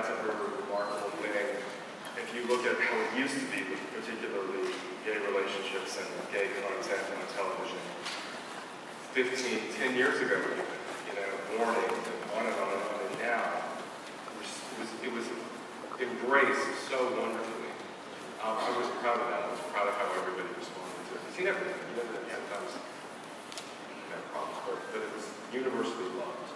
that's a very remarkable thing. If you look at how it used to be, with particularly gay relationships and gay content on television, 15, 10 years ago, even, you know, warning and on and on and on, and now it was, it was, embraced so wonderfully. Um, I was proud of that. I was proud of how everybody responded to it. You never, you never sometimes you know, problems, but, but it was universally loved.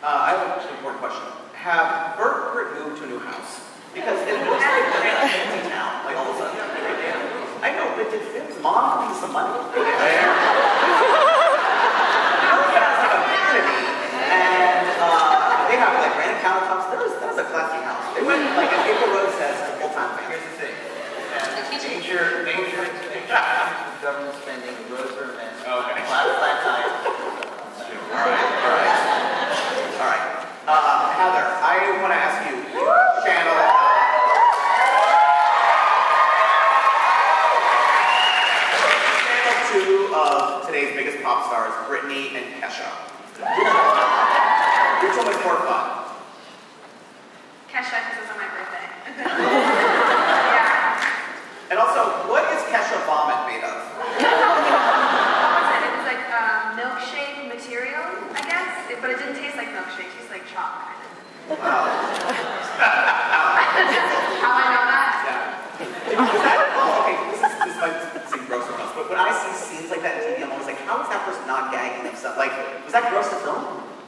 Uh, I have an important question. Have Burt and Britt moved to a new house? Because it looks like they're in a fancy town, like all of a sudden. I know, but did Finn's mom give you some money? Go there. Has like a vanity, and uh, they have like granite countertops. That was, that was a classy house. They went, like as April Rhodes says, a full time thing. Here's the thing. Major, major, major government spending, the roads are a mess. Okay. Flat, flat tire. All right, all right. All right. Uh, Heather, I want to ask you, you channel. uh, channel two of today's biggest pop stars, Britney and Kesha. Which one was more fun? Kesha, because it was on my birthday. yeah. And also, what is Kesha vomit made of? It? Was like um, milkshake material, I guess. It, but it didn't taste like milkshake. It tasted like chalk. kind of. Wow. How I know that? Yeah. Is that, oh, okay, this, is, this might seem gross or not, but when I see scenes like that in TV, I'm always like, how is that person not gagging themselves? Like, was that gross to film?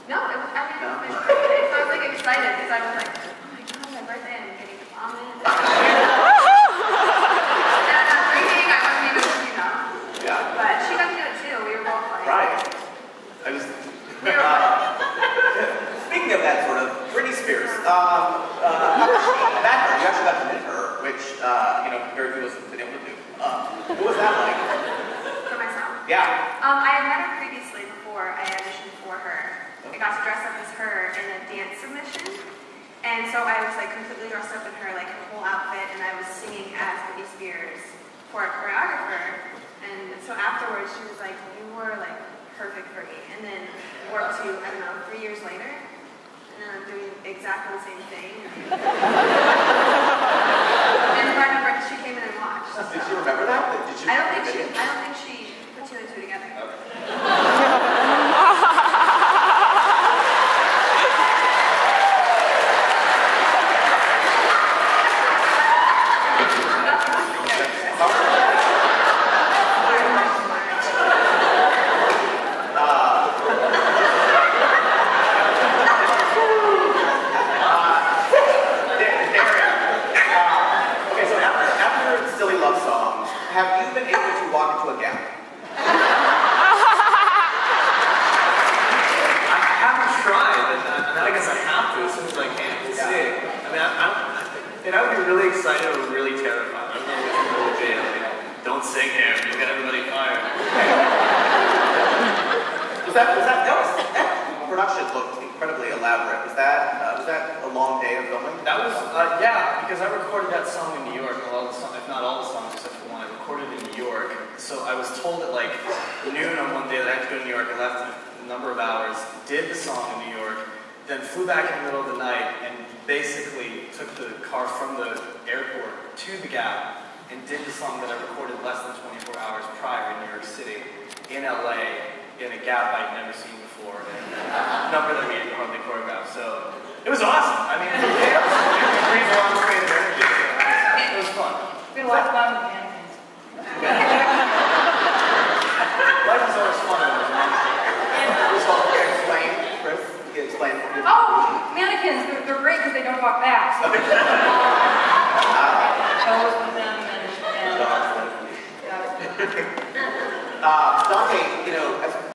No, it was, I mean, No? it was my birthday. So I was like excited because I was like, oh my god, my birthday, I'm getting vomit. and I'm drinking, I wasn't even, you know. Yeah. But she got to do it too. We were both like, Right. I just. we were both. Speaking of that sort of, Britney Spears. Um, uh, you actually got to meet her, which uh, you know very few of us have been able to do. Um, what was that like? for myself. Yeah. Um, I had met her previously before I auditioned for her. I got to dress up as her in a dance submission. And so I was like completely dressed up in her, like her whole outfit, and I was singing as Britney Spears for a choreographer. And so afterwards, she was like, "You were like perfect for me." And then worked to I don't know three years later, and then I'm doing exactly the same thing. and I remember she came in and watched. Did you remember that? Did you? I don't think she. I don't think she put two and two together. Okay, so after, after silly love songs, have you been able to walk into a gap? I haven't tried, and I, I guess I have to as soon as I can to Yeah. sing. I mean, I, I, and I would be really excited or really terrified. I don't know which one would be. Mean, don't sing here, you'll get everybody fired. Was that, was that, that was, that production looked incredibly elaborate. Was that, uh, was that a long day of filming? That was, uh, yeah, because I recorded that song in New York, a lot of the songs, if not all the songs except for one, I recorded in New York. So I was told at like noon on one day that I had to go to New York. I left a number of hours, did the song in New York, then flew back in the middle of the night and basically took the car from the airport to the Gap and did the song that I recorded less than 24 hours prior in New York City, in LA, in a Gap I'd never seen before, and number that we had hardly choreographed. So it was awesome. I mean, it was, long state of energy. It was fun. Lot of fun with mannequins. Life is always fun when there's mannequins. So, can you? Can explain? Oh, mannequins, they're, they're great because they don't talk back. So,